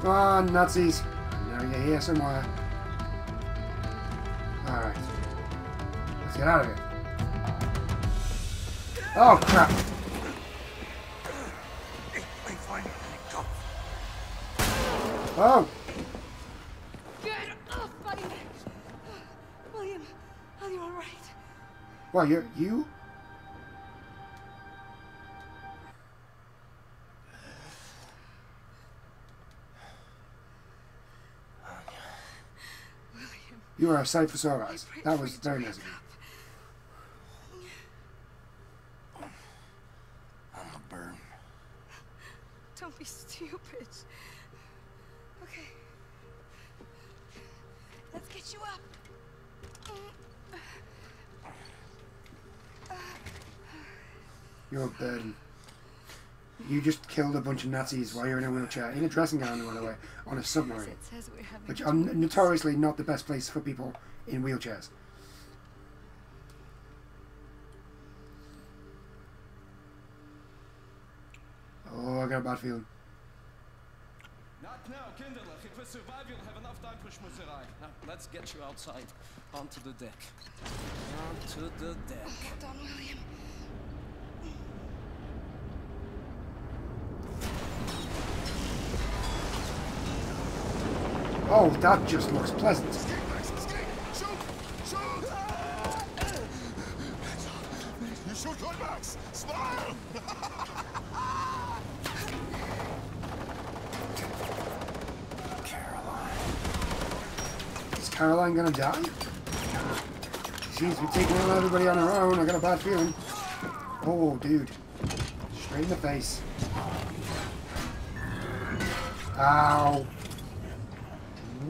Come on, Nazis. Now you're here somewhere. Alright. Let's get out of here. Oh, crap. Oh! Get off, buddy! William, are you alright? Well, you're, you? You are a sight for sore eyes. That was you very nice of you. I'm a burn. Don't be stupid. Okay. Let's get you up. You're a burden. You just killed a bunch of Nazis while you're in a wheelchair, in a dressing gown, by the way, on a submarine. it says we're having Which to are notoriously not the best place for people in wheelchairs. Oh, I got a bad feeling. Not now, Kinderlich. If we survive, you'll have enough time for schmutzerei. Now, let's get you outside. Onto the deck. Onto the deck. Hold on, William. Oh, that just looks pleasant. Smile! Is Caroline gonna die? She seems to be taking on everybody on her own. I got a bad feeling. Oh, dude. Straight in the face. Ow.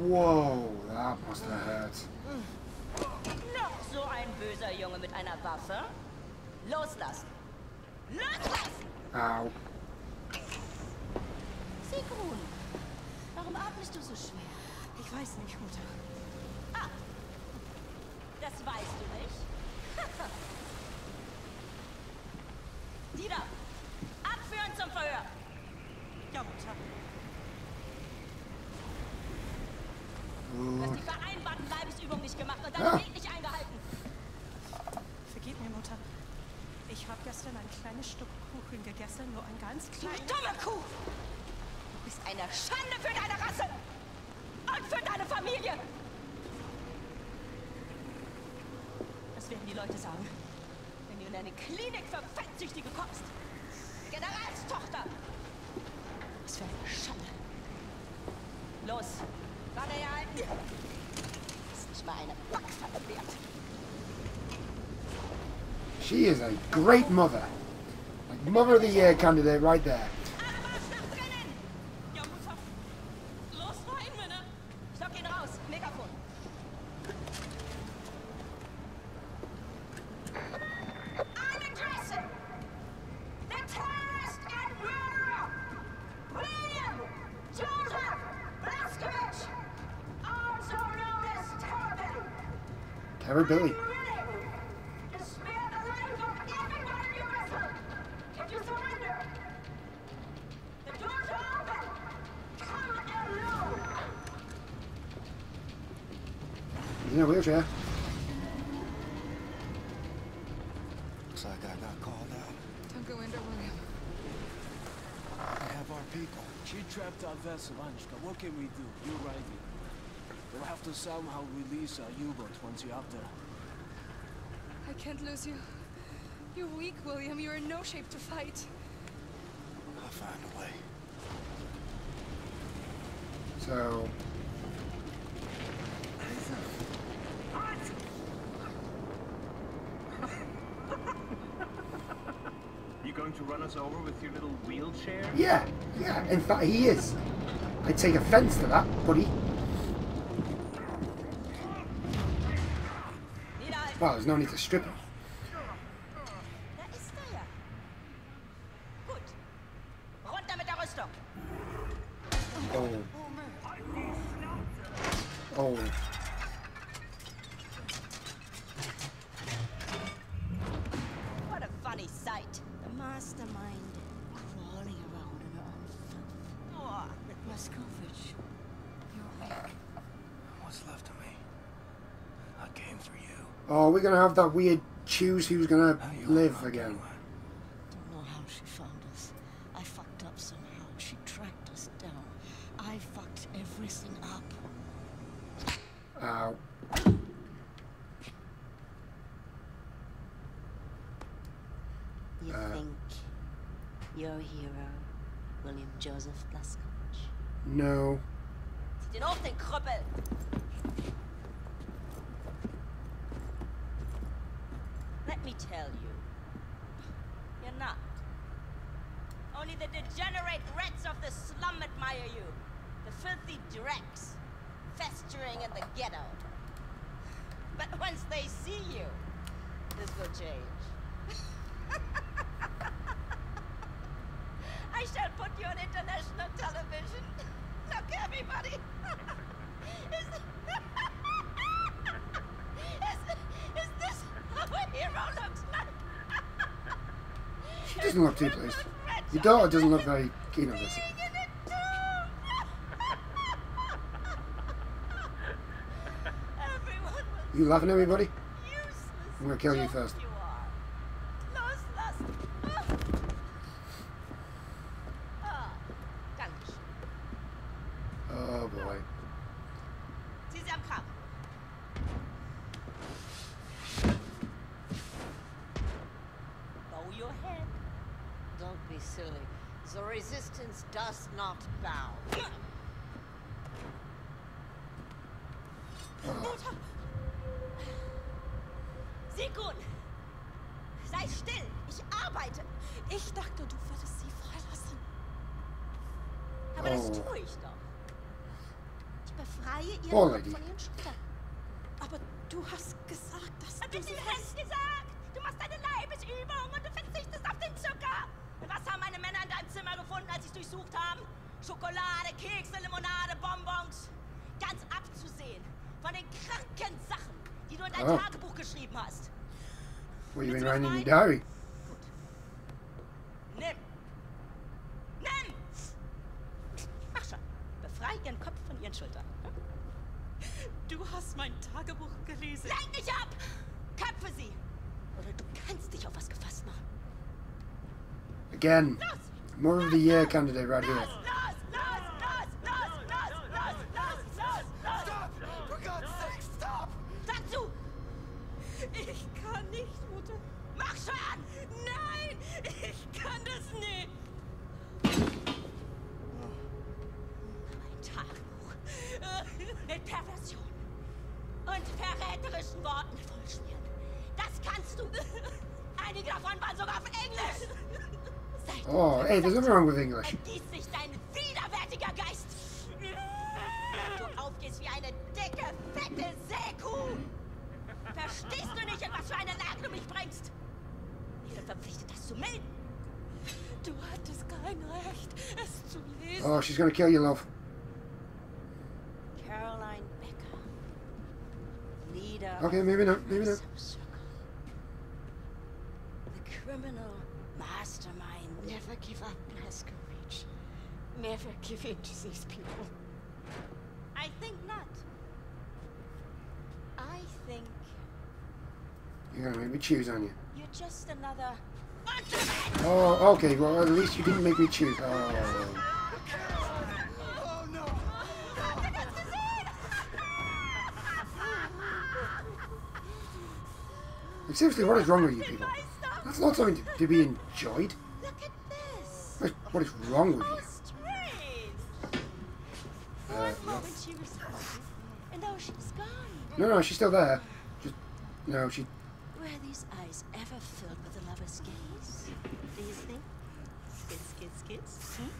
Whoa, that must have hurt. Noch so ein böser Junge mit einer Waffe? Loslassen! Loslassen! Ow. Sigrun, warum atmest du so schwer? Ich weiß nicht, Mutter. Ah, das weißt du nicht? Dieter, abführen zum Verhör! Ja, Mutter. Du hast die vereinbarten Leibesübungen nicht gemacht und Ja. deinen Weg nicht eingehalten. Vergib mir, Mutter. Ich habe gestern ein kleines Stück Kuchen gegessen, nur ein ganz Du kleines. dumme Kuh! Du bist eine Schande für deine Rasse! Und für deine Familie! Das werden die Leute sagen, wenn du in eine Klinik für Fettsüchtige kommst. Generalstochter! Was für eine Schande! Los, She is a great mother. Like mother of the year candidate right there. Alone! He's in a wheelchair. Looks like I got called out. Don't go in there, William. I have our people. She trapped our vessel, Anishka. What can we do? You're right here. We'll have to somehow release our U-boat once you're up there. I can't lose you. You're weak, William. You're in no shape to fight. I'll find a way. So, You going to run us over with your little wheelchair? yeah, yeah, in fact, he is. I take offense to that, buddy. Well, there's no need to strip him. Oh, we're gonna have that weird choose who's gonna How live are, again. Caroline? Don't know how she found us. I fucked up somehow. She tracked us down. I fucked everything up. Ow. You Uh. think your hero, William Joseph Blazkowicz? No. Zieh den auf, me tell you, you're not. Only the degenerate rats of the slum admire you. The filthy dregs, festering in the ghetto. But once they see you, this will change. I shall put you on international television. Look, everybody. is, is, is this how a hero looks like? She doesn't look too pleased. Your daughter doesn't look very keen on this. Being in it too. Everyone will You laughing buddy? I'm gonna kill you first. Silly. The resistance does not bow. Mutter, Sigun! Sei still! Ich arbeite! ich dachte, du würdest sie freilassen. Aber das Oh. tue ich doch. Ich befreie ihren Oh, von sie durchsucht haben? Schokolade, Kekse, Limonade, Bonbons. Ganz abzusehen von den kranken Sachen, die du in dein Oh. Tagebuch geschrieben hast. What you been writing in your diary? Year candidate right here. Hey, there's nothing wrong with English. ergießt sich dein widerwärtiger Geist. Du aufgehst wie eine dicke, fette Seekuh. Verstehst du nicht, in was für eine Lage du mich bringst? Ich bin verpflichtet, das zu melden. Du hattest kein Recht, es zu lesen. Oh, she's gonna kill you, love. Caroline Becker. Leader Okay, maybe not, maybe not. The criminal mastermind. Never give up, Blazkowicz. Never give in to these people. I think not. I think You're gonna make me choose, aren't you? you're just another. Oh, okay. Well, at least you didn't make me choose. Oh. Oh no! Like, seriously, what is wrong with you people? That's not something to, to be enjoyed. Look at this. What is, what is wrong with you? Uh, one no. moment she was happy, and now she's gone. No, no, she's still there. Just no, she. Were these eyes ever filled with a lover's gaze? Do you think? Kiss, kiss, kiss. Hmm?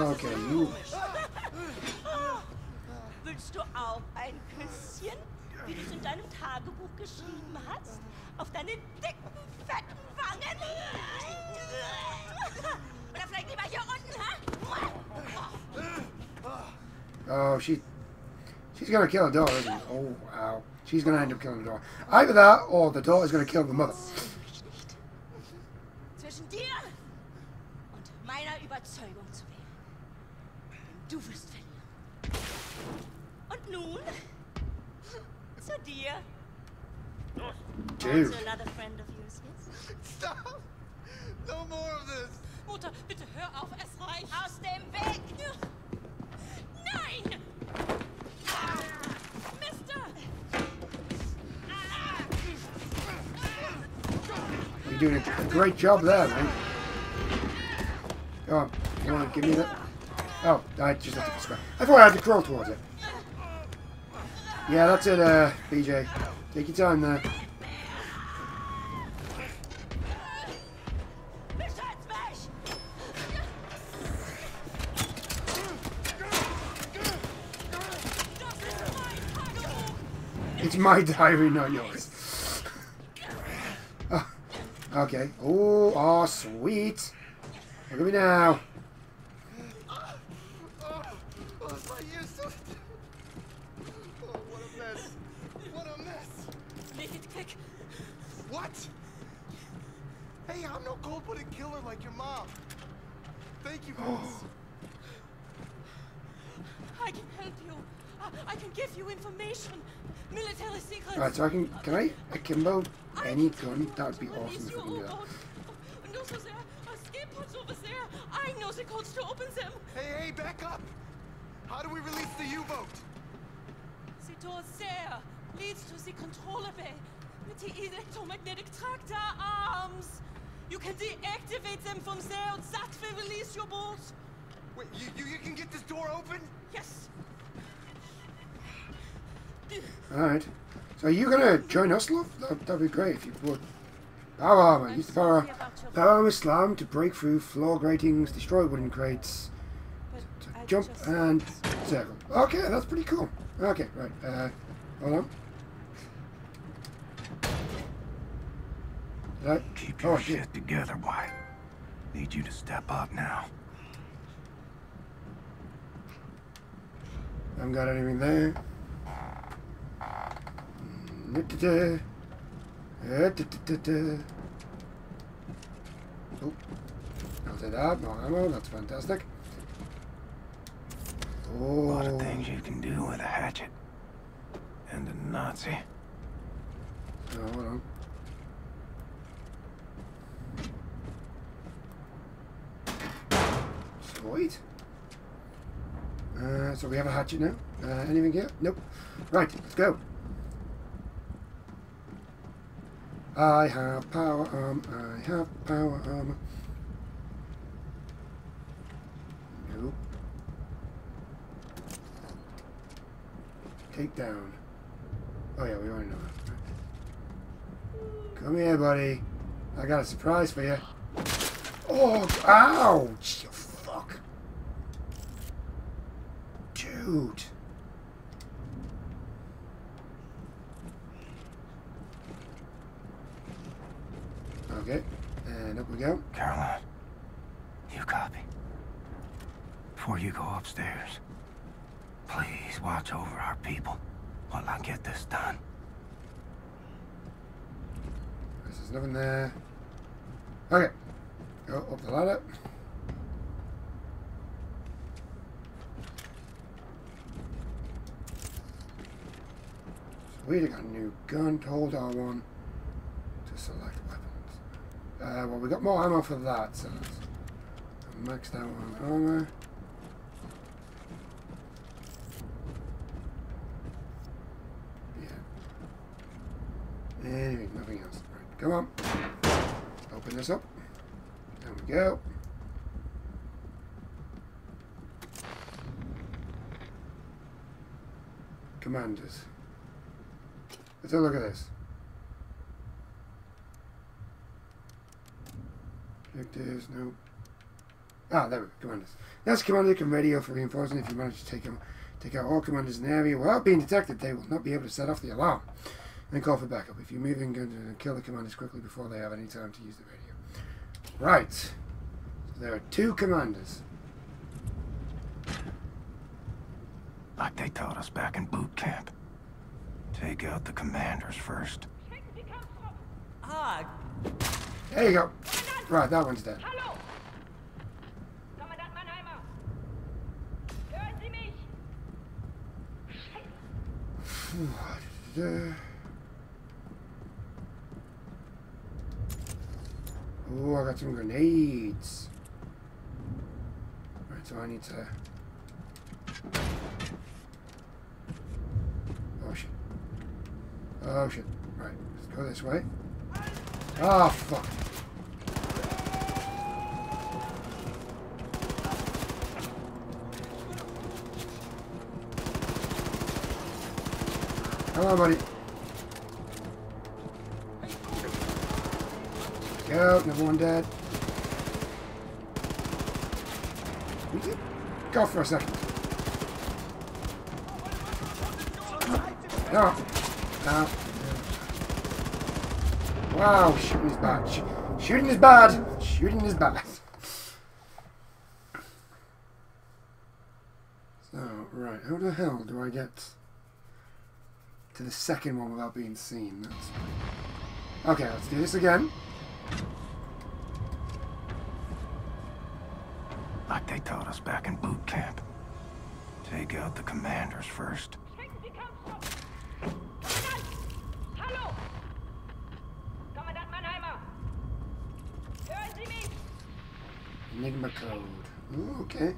Okay, you. Willst du auch ein Küsschen, wie du es in deinem Tagebuch geschrieben hast? Auf deine dicken, fetten Wangen? Oder vielleicht lieber hier unten, hä? Oh, she. She's gonna kill the daughter, isn't she? Oh, wow. She's gonna end up killing the daughter. Either that, or the daughter's gonna kill the mother. Zwischen dir und meiner Überzeugung zu. Denn du wirst verlieren. Und nun? Zu dir. Dude. Also another friend of yours, yes? Stop! No more of this! Mutter, bitte hör auf, es reicht. Aus dem Weg! Nein! Ah, Mister! You're doing a great job there, man. Go on. You want to give me that? Oh, I just have to scratch. I thought I had to crawl towards it. Yeah, that's it, uh, BJ. Take your time there. It's my diary, not yours. Okay. Oh, oh, sweet. Look at me now. Oh, oh, it's my ears so... Oh, what a mess. What a mess. Make it quick. What? Hey, I'm no cold-blooded killer like your mom. Thank you. I can help you. I, I can give you information. Military secrets. Alright, so I can, can I akimbo any gun? That would be awesome if I can do oh that. Und du so sehr, escape pods over there. I know the codes to open them. Hey, hey, back up! How do we release the U-boat? The door there leads to the controller bay with the electromagnetic tractor arms. You can deactivate them from there and that will release your boat. Wait, you, you, you can get this door open? Yes. Alright. So are you gonna join us, love? That, that'd be great if you would. Power armor. Use the power, power armor slam to break through floor gratings, destroy wooden crates, jump just- and circle. Okay, that's pretty cool. Okay, right. Uh, hold on. Keep Oh, your I did. shit together, White. Need you to step up now. I haven't got anything there. Oh, I'll take that. More ammo. That's fantastic. Oh. A lot Oh, of things you can do with a hatchet. And a Nazi. oh, hold on. Sweet. Uh, so we have a hatchet now. Uh, anything here? Nope. Right, let's go. I have power arm. I have power armor. Nope. Take down. Oh yeah, we already know that. Come here, buddy. I got a surprise for you. Oh, ouch! You fuck. Dude. Okay, and up we go. Caroline, you copy? Before you go upstairs, please watch over our people while I get this done. There's nothing there. Okay, go up the ladder. I got a new gun. To hold R1 to select weapons. Uh, well, we got more ammo for that, so let's maxed out on armor. Yeah. Anyway, nothing else. Right, come on. Open this up. There we go. Commanders. A look at this. Objectives, nope. Ah, there we go, commanders. That's commander can radio for reinforcement if you manage to take them, take out all commanders in the area without being detected. They will not be able to set off the alarm and call for backup. If you're moving, going to kill the commanders quickly before they have any time to use the radio. Right. So there are two commanders. Like they taught us back in boot camp. Take out the commanders first. Ah. There you go. Right, that one's dead. Oh, I got some grenades. All right, so I need to Oh shit. Right, let's go this way. Oh fuck. Come on, buddy. Go, number one dead. Go for a second. No. Wow, shooting is bad. Sh shooting is bad. Shooting is bad. So, right, how the hell do I get to the second one without being seen? That's... Okay, let's do this again. Like they taught us back in boot camp. Take out the commanders first. Enigma code. Ooh, okay.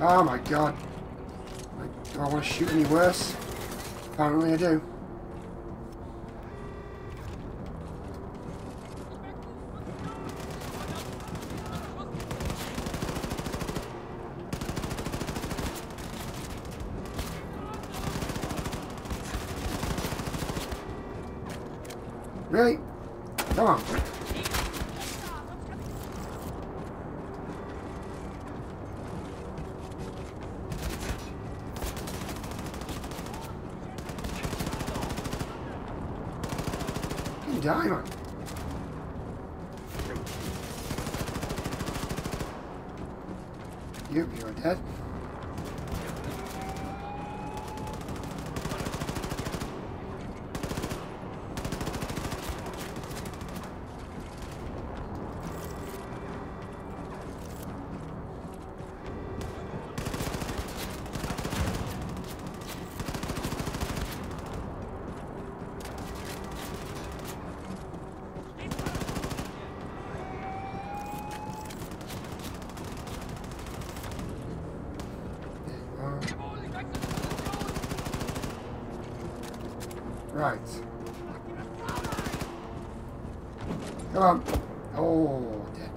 Oh my god. I want to shoot any worse? Apparently I do. Really? Come on. You die, man. You, you're dead. Right. Come on. Oh, dead.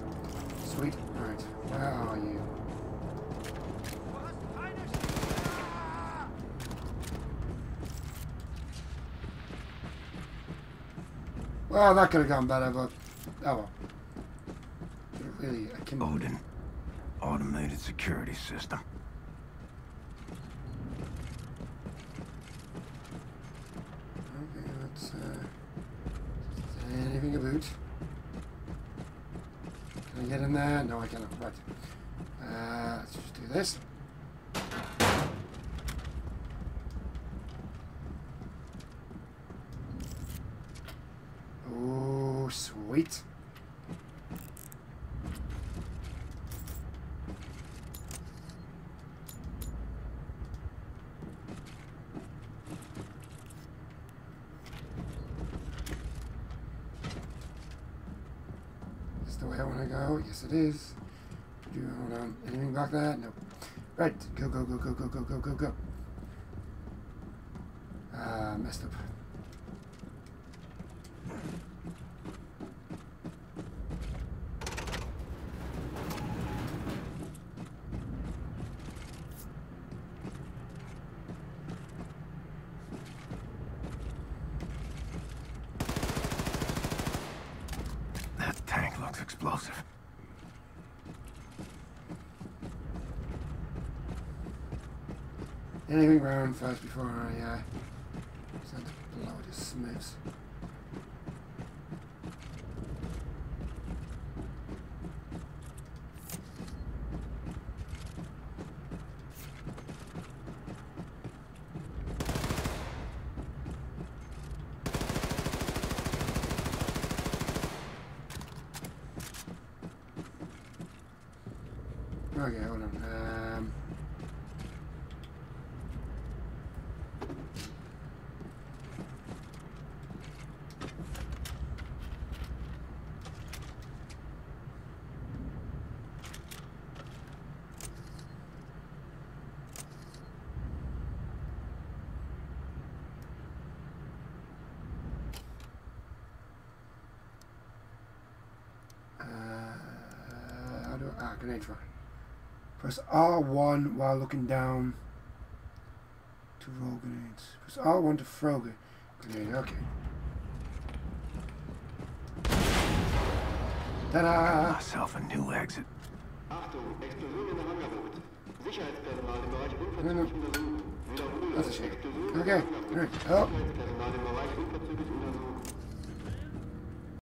Sweet. Right. Where are you? Well, that could have gone better, but oh well. Really, I can. Odin. Automated security system. Let's, uh, anything about? Can I get in there? No, I cannot. Right. Uh, let's just do this. Oh, sweet. Is the way I want to go? Yes, it is. Do hold on. Anything back there? Nope. Right. Go, go, go, go, go, go, go, go, go. Uh, messed up. around first before I uh, send a Smith's. Okay, hold on. How do grenade. Press R1 while looking down to roll grenades. Press R1 to throw grenade. Grenade, okay. Ta-da! Myself a new exit. Achtung, Explosion in der Hangarboot. Sicherheitspersonal im Bereich No, no. unverzüglich untersuchen. Wiederhole, That's a shame. Okay, der oh. Hangarboot.